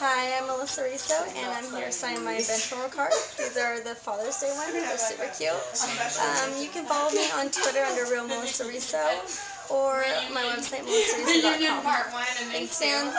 Hi, I'm Melissa Riso, and I'm here signing my adventure. These are the Father's Day ones. They're super cute. Um, you can follow me on Twitter under Real Melissa Riso or my website, melissariso.com. Thanks, Sam.